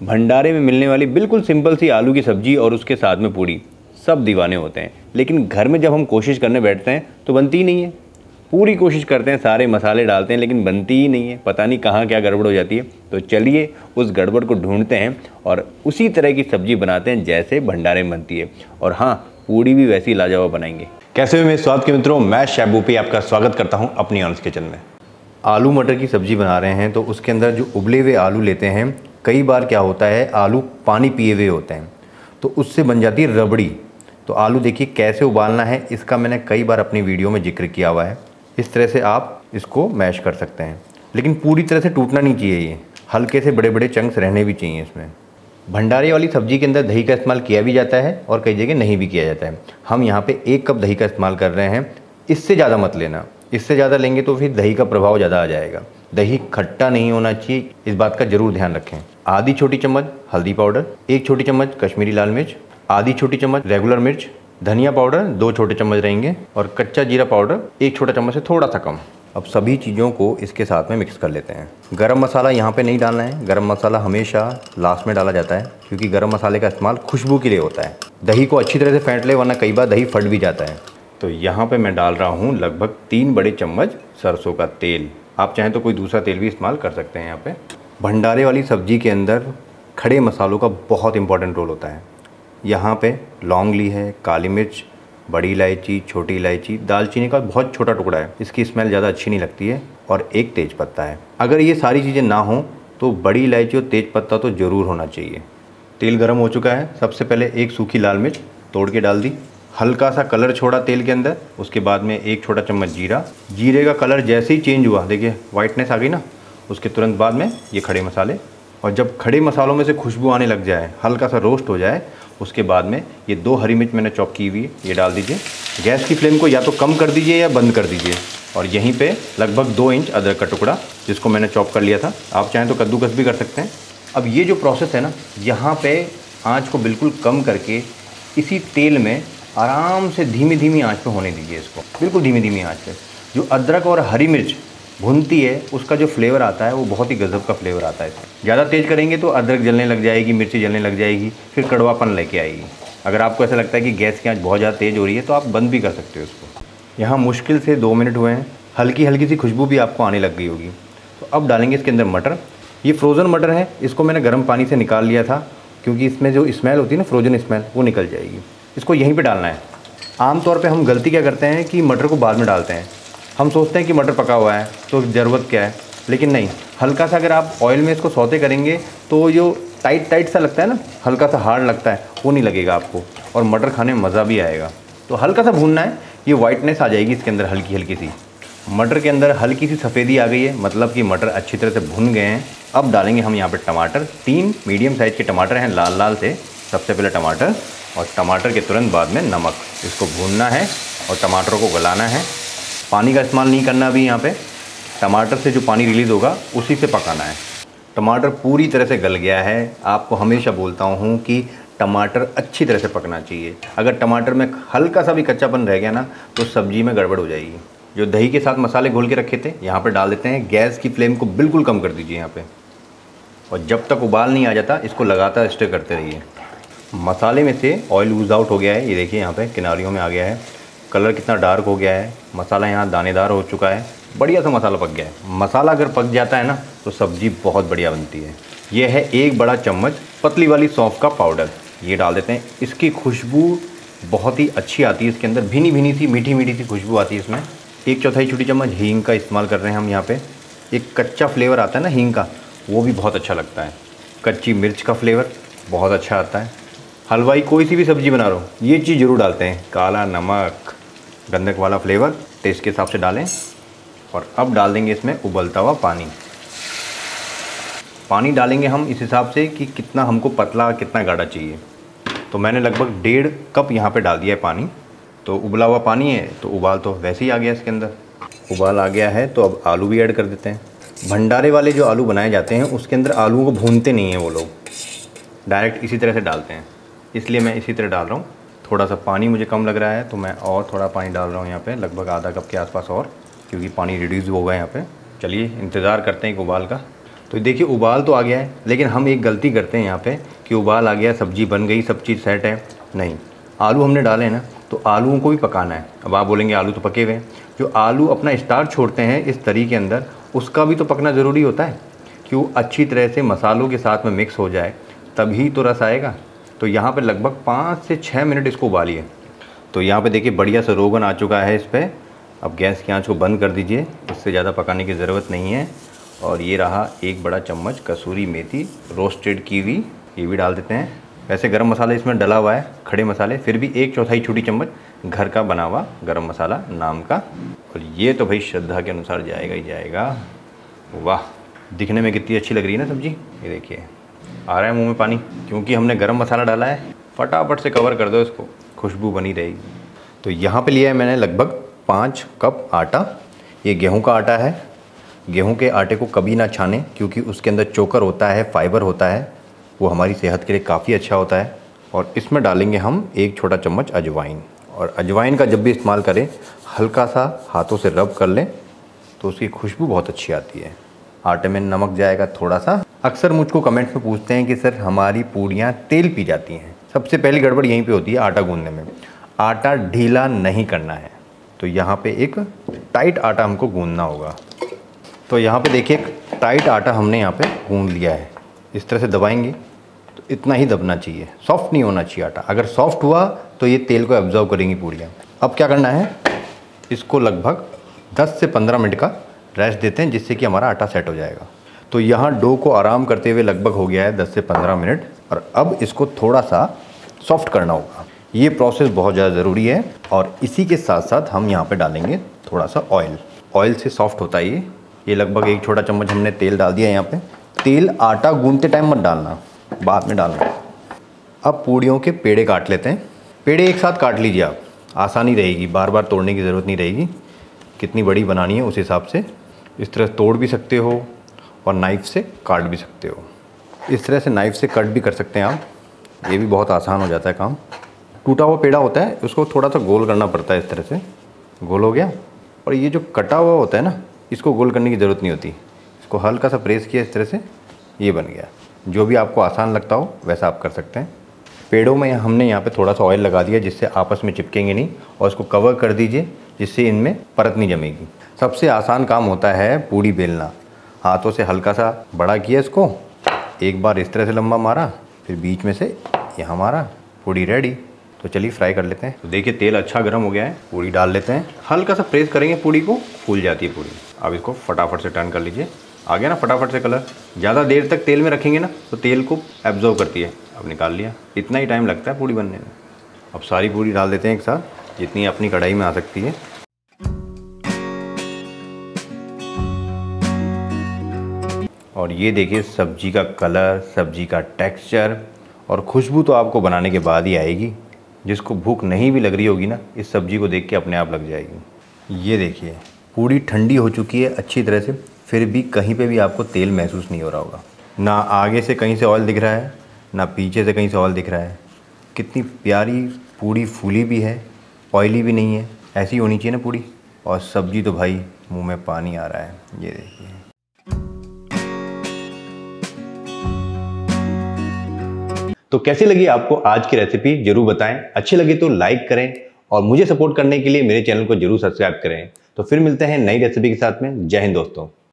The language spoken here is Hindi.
भंडारे में मिलने वाली बिल्कुल सिंपल सी आलू की सब्ज़ी और उसके साथ में पूड़ी सब दीवाने होते हैं। लेकिन घर में जब हम कोशिश करने बैठते हैं तो बनती ही नहीं है। पूरी कोशिश करते हैं सारे मसाले डालते हैं लेकिन बनती ही नहीं है। पता नहीं कहाँ क्या गड़बड़ हो जाती है। तो चलिए उस गड़बड़ को ढूंढते हैं और उसी तरह की सब्ज़ी बनाते हैं जैसे भंडारे में बनती है। और हाँ पूड़ी भी वैसी लाजवाब बनाएँगे। कैसे हुए मेरे स्वाद के मित्रों? मैं शैबू पे आपका स्वागत करता हूँ अपनी ऑनस किचन में। आलू मटर की सब्ज़ी बना रहे हैं तो उसके अंदर जो उबले हुए आलू लेते हैं कई बार क्या होता है, आलू पानी पिए हुए होते हैं तो उससे बन जाती है रबड़ी। तो आलू देखिए कैसे उबालना है, इसका मैंने कई बार अपनी वीडियो में ज़िक्र किया हुआ है। इस तरह से आप इसको मैश कर सकते हैं। लेकिन पूरी तरह से टूटना नहीं चाहिए ये, हल्के से बड़े बड़े चंक्स रहने भी चाहिए इसमें। भंडारे वाली सब्ज़ी के अंदर दही का इस्तेमाल किया भी जाता है और कई जगह नहीं भी किया जाता है। हम यहाँ पे एक कप दही का इस्तेमाल कर रहे हैं, इससे ज़्यादा मत लेना, इससे ज़्यादा लेंगे तो फिर दही का प्रभाव ज़्यादा आ जाएगा। दही खट्टा नहीं होना चाहिए, इस बात का ज़रूर ध्यान रखें। आधी छोटी चम्मच हल्दी पाउडर, एक छोटी चम्मच कश्मीरी लाल मिर्च, आधी छोटी चम्मच रेगुलर मिर्च, धनिया पाउडर, दो छोटे चम्मच रहेंगे, और कच्चा जीरा पाउडर, एक छोटा चम्मच से थोड़ा सा कम। अब सभी चीज़ों को इसके साथ में मिक्स कर लेते हैं। गरम मसाला यहाँ पे नहीं डालना है। गरम मसाला हमेशा लास्ट में डाला जाता है, क्योंकि गरम मसाले का इस्तेमाल खुशबू के लिए होता है। दही को अच्छी तरह से फेंट ले, वरना कई बार दही फट भी जाता है। तो यहाँ पे मैं डाल रहा हूँ लगभग तीन बड़े चम्मच सरसों का तेल। आप चाहें तो कोई दूसरा तेल भी इस्तेमाल कर सकते हैं यहाँ पे। भंडारे वाली सब्ज़ी के अंदर खड़े मसालों का बहुत इंपॉर्टेंट रोल होता है। यहाँ पे लौंग ली है, काली मिर्च, बड़ी इलायची, छोटी इलायची, दालचीनी का बहुत छोटा टुकड़ा है। इसकी स्मेल ज़्यादा अच्छी नहीं लगती है और एक तेज पत्ता है। अगर ये सारी चीज़ें ना हों तो बड़ी इलायची और तेज पत्ता तो ज़रूर होना चाहिए। तेल गर्म हो चुका है। सबसे पहले एक सूखी लाल मिर्च तोड़ के डाल दी। हल्का सा कलर छोड़ा तेल के अंदर, उसके बाद में एक छोटा चम्मच जीरा। जीरे का कलर जैसे ही चेंज हुआ, देखिए वाइटनेस आ गई ना, उसके तुरंत बाद में ये खड़े मसाले। और जब खड़े मसालों में से खुशबू आने लग जाए, हल्का सा रोस्ट हो जाए, उसके बाद में ये दो हरी मिर्च मैंने चॉप की हुई ये डाल दीजिए। गैस की फ्लेम को या तो कम कर दीजिए या बंद कर दीजिए। और यहीं पे लगभग दो इंच अदरक का टुकड़ा, जिसको मैंने चॉप कर लिया था। आप चाहें तो कद्दूकस भी कर सकते हैं। अब ये जो प्रोसेस है ना, यहाँ पे आँच को बिल्कुल कम करके इसी तेल में आराम से धीमी धीमी आँच पे होने दीजिए इसको। बिल्कुल धीमी धीमी आँच पे। जो अदरक और हरी मिर्च भुनती है, उसका जो फ्लेवर आता है, वो बहुत ही गज़ब का फ्लेवर आता है। ज़्यादा तेज़ करेंगे तो अदरक जलने लग जाएगी, मिर्ची जलने लग जाएगी, फिर कड़वापन लेके आएगी। अगर आपको ऐसा लगता है कि गैस की आँच बहुत ज़्यादा तेज़ हो रही है तो आप बंद भी कर सकते हो उसको यहाँ मुश्किल से दो मिनट हुए हैं। हल्की हल्की सी खुशबू भी आपको आने लग गई होगी। तो अब डालेंगे इसके अंदर मटर। ये फ्रोज़न मटर है, इसको मैंने गर्म पानी से निकाल लिया था, क्योंकि इसमें जो स्मेल होती है ना फ्रोजन स्मेल वो निकल जाएगी। इसको यहीं पे डालना है। आमतौर पे हम गलती क्या करते हैं कि मटर को बाद में डालते हैं। हम सोचते हैं कि मटर पका हुआ है तो ज़रूरत क्या है? लेकिन नहीं हल्का सा अगर आप ऑयल में इसको सौते करेंगे तो जो टाइट टाइट सा लगता है ना हल्का सा हार्ड लगता है, वो नहीं लगेगा आपको, और मटर खाने में मज़ा भी आएगा। तो हल्का सा भूनना है, ये वाइटनेस आ जाएगी इसके अंदर हल्की हल्की सी। मटर के अंदर हल्की सी सफ़ेदी आ गई है मतलब कि मटर अच्छी तरह से भुन गए हैं। अब डालेंगे हम यहाँ पर टमाटर। तीन मीडियम साइज़ के टमाटर हैं लाल लाल से। सबसे पहले टमाटर। और टमाटर के तुरंत बाद में नमक। इसको भूनना है और टमाटरों को गलाना है। पानी का इस्तेमाल नहीं करना अभी यहाँ पे। टमाटर से जो पानी रिलीज़ होगा, उसी से पकाना है। टमाटर पूरी तरह से गल गया है। आपको हमेशा बोलता हूँ कि टमाटर अच्छी तरह से पकना चाहिए। अगर टमाटर में हल्का सा भी कच्चापन रह गया ना तो सब्ज़ी में गड़बड़ हो जाएगी। जो दही के साथ मसाले घोल के रखे थे, यहाँ पर डाल देते हैं। गैस की फ्लेम को बिल्कुल कम कर दीजिए यहाँ पर और जब तक उबाल नहीं आ जाता, इसको लगातार स्टे करते रहिए। मसाले में से ऑयल लूज आउट हो गया है। ये देखिए यहाँ पे किनारियों में आ गया है। कलर कितना डार्क हो गया है। मसाला यहाँ दानेदार हो चुका है। बढ़िया सा मसाला पक गया है। मसाला अगर पक जाता है ना तो सब्ज़ी बहुत बढ़िया बनती है। ये है एक बड़ा चम्मच पतली वाली सौंफ का पाउडर ये डाल देते हैं। इसकी खुशबू बहुत ही अच्छी आती है इसके अंदर। भीनी भीनी सी मीठी मीठी सी खुशबू आती है इसमें। एक चौथाई छोटी चम्मच हींग का इस्तेमाल कर रहे हैं हम यहाँ पे। एक कच्चा फ्लेवर आता है ना हींग का, वो भी बहुत अच्छा लगता है। कच्ची मिर्च का फ्लेवर बहुत अच्छा आता है। हलवाई कोई सी भी सब्ज़ी बना रहा ये चीज़ ज़रूर डालते हैं। काला नमक, गंधक वाला फ्लेवर, टेस्ट के हिसाब से डालें और अब डाल देंगे इसमें उबलता हुआ पानी। पानी डालेंगे हम इस हिसाब से कि कितना हमको पतला, कितना गाढ़ा चाहिए। तो मैंने लगभग डेढ़ कप यहाँ पे डाल दिया है पानी। तो उबला हुआ पानी है तो उबाल तो वैसे ही आ गया इसके अंदर। उबाल आ गया है तो अब आलू भी ऐड कर देते हैं। भंडारे वाले जो आलू बनाए जाते हैं, उसके अंदर आलूओं को भूनते नहीं हैं वो लोग। डायरेक्ट इसी तरह से डालते हैं। इसलिए मैं इसी तरह डाल रहा हूँ। थोड़ा सा पानी मुझे कम लग रहा है तो मैं और थोड़ा पानी डाल रहा हूँ यहाँ पे, लगभग आधा कप के आसपास और, क्योंकि पानी रिड्यूस हो गया यहाँ पे। चलिए, इंतज़ार करते हैं एक उबाल का। तो देखिए, उबाल तो आ गया है, लेकिन हम एक गलती करते हैं यहाँ पे कि उबाल आ गया, सब्ज़ी बन गई, सब चीज़ सेट है। नहीं, आलू हमने डाले हैं ना तो आलूओं को भी पकाना है। अब आप बोलेंगे आलू तो पके हुए हैं। जो आलू अपना स्टार छोड़ते हैं इस तरी के अंदर, उसका भी तो पकना ज़रूरी होता है। कि वो अच्छी तरह से मसालों के साथ में मिक्स हो जाए, तभी तो रस आएगा। तो यहाँ पर लगभग पाँच से छः मिनट इसको उबालिए। तो यहाँ पे देखिए बढ़िया सा रोगन आ चुका है इस पर अब गैस की आँच को बंद कर दीजिए इससे ज़्यादा पकाने की ज़रूरत नहीं है। और ये रहा एक बड़ा चम्मच कसूरी मेथी, रोस्टेड कीवी, ये भी डाल देते हैं। वैसे गरम मसाला इसमें डला हुआ है, खड़े मसाले, फिर भी एक चौथाई छोटी चम्मच घर का बना हुआ गरम मसाला नाम का। और ये तो भाई श्रद्धा के अनुसार जाएगा ही जाएगा। वाह, दिखने में कितनी अच्छी लग रही है ना सब्ज़ी? ये देखिए। आ रहा है मुँह में पानी, क्योंकि हमने गरम मसाला डाला है। फटाफट से कवर कर दो इसको, खुशबू बनी रहेगी। तो यहाँ पे लिया है मैंने लगभग पाँच कप आटा। ये गेहूँ का आटा है। गेहूँ के आटे को कभी ना छाने, क्योंकि उसके अंदर चोकर होता है, फाइबर होता है, वो हमारी सेहत के लिए काफ़ी अच्छा होता है। और इसमें डालेंगे हम एक छोटा चम्मच अजवाइन। और अजवाइन का जब भी इस्तेमाल करें, हल्का सा हाथों से रब कर लें तो उसकी खुशबू बहुत अच्छी आती है। आटे में नमक जाएगा थोड़ा सा। अक्सर मुझको कमेंट्स में पूछते हैं कि, सर, हमारी पूड़ियाँ तेल पी जाती हैं। सबसे पहली गड़बड़ यहीं पे होती है, आटा गूंदने में। आटा ढीला नहीं करना है। तो यहाँ पे एक टाइट आटा हमको गूंदना होगा। तो यहाँ पे देखिए एक टाइट आटा हमने यहाँ पे गूंद लिया है। इस तरह से दबाएँगे तो इतना ही दबना चाहिए। सॉफ्ट नहीं होना चाहिए आटा। अगर सॉफ्ट हुआ तो ये तेल को एब्जॉर्व करेंगी पूड़ियाँ। अब क्या करना है? इसको लगभग 10 से 15 मिनट का रेस्ट देते हैं, जिससे कि हमारा आटा सेट हो जाएगा। तो यहाँ डो को आराम करते हुए लगभग हो गया है 10 से 15 मिनट। और अब इसको थोड़ा सा सॉफ्ट करना होगा। ये प्रोसेस बहुत ज़्यादा ज़रूरी है और इसी के साथ साथ हम यहाँ पे डालेंगे थोड़ा सा ऑयल। ऑयल से सॉफ्ट होता है ये। ये लगभग एक छोटा चम्मच हमने तेल डाल दिया यहाँ पे। तेल आटा गूंदते टाइम मत डालना। बाद में डालना। अब पूड़ियों के पेड़े काट लेते हैं। पेड़े एक साथ काट लीजिए आप। आसानी रहेगी। बार बार तोड़ने की ज़रूरत नहीं रहेगी। कितनी बड़ी बनानी है उस हिसाब से। इस तरह तोड़ भी सकते हो। और नाइफ़ से काट भी सकते हो। इस तरह से नाइफ़ से कट भी कर सकते हैं आप। ये भी बहुत आसान हो जाता है काम। टूटा हुआ पेड़ा होता है, उसको थोड़ा सा गोल करना पड़ता है इस तरह से। गोल हो गया। और ये जो कटा हुआ होता है ना, इसको गोल करने की ज़रूरत नहीं होती। इसको हल्का सा प्रेस किया इस तरह से, ये बन गया। जो भी आपको आसान लगता हो, वैसा आप कर सकते हैं। पेड़ों में हमने यहाँ पे थोड़ा सा ऑयल लगा दिया, जिससे आपस में चिपकेंगे नहीं, और इसको कवर कर दीजिए, जिससे इनमें परत नहीं जमेगी। सबसे आसान काम होता है पूड़ी बेलना। हाथों से हल्का सा बड़ा किया इसको। एक बार इस तरह से लंबा मारा, फिर बीच में से यहाँ मारा पूड़ी रेडी तो चलिए फ्राई कर लेते हैं। तो देखिए, तेल अच्छा गर्म हो गया है पूड़ी डाल लेते हैं। हल्का सा प्रेस करेंगे पूड़ी को, फूल जाती है पूड़ी अब इसको फटाफट से टर्न कर लीजिए। आ गया ना फटाफट से कलर ज़्यादा देर तक तेल में रखेंगे ना तो तेल को एब्जॉर्व करती है। अब निकाल लिया। इतना ही टाइम लगता है पूड़ी बनने में। अब सारी पूड़ी डाल देते हैं एक साथ, जितनी अपनी कढ़ाई में आ सकती है। और ये देखिए, सब्ज़ी का कलर, सब्ज़ी का टेक्सचर, और खुशबू तो आपको बनाने के बाद ही आएगी। जिसको भूख नहीं भी लग रही होगी ना, इस सब्ज़ी को देख के अपने आप लग जाएगी। ये देखिए, पूरी ठंडी हो चुकी है अच्छी तरह से, फिर भी कहीं पे भी आपको तेल महसूस नहीं हो रहा होगा। ना आगे से कहीं से ऑयल दिख रहा है, ना पीछे से कहीं से ऑयल दिख रहा है। कितनी प्यारी पूड़ी फूली भी है, ऑयली भी नहीं है, ऐसी होनी चाहिए ना पूड़ी और सब्ज़ी तो भाई, मुँह में पानी आ रहा है। ये देखिए। तो कैसी लगी आपको आज की रेसिपी ज़रूर बताएँ। अच्छी लगी तो लाइक करें और मुझे सपोर्ट करने के लिए मेरे चैनल को ज़रूर सब्सक्राइब करें। तो फिर मिलते हैं नई रेसिपी के साथ में। जय हिंद दोस्तों।